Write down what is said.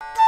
you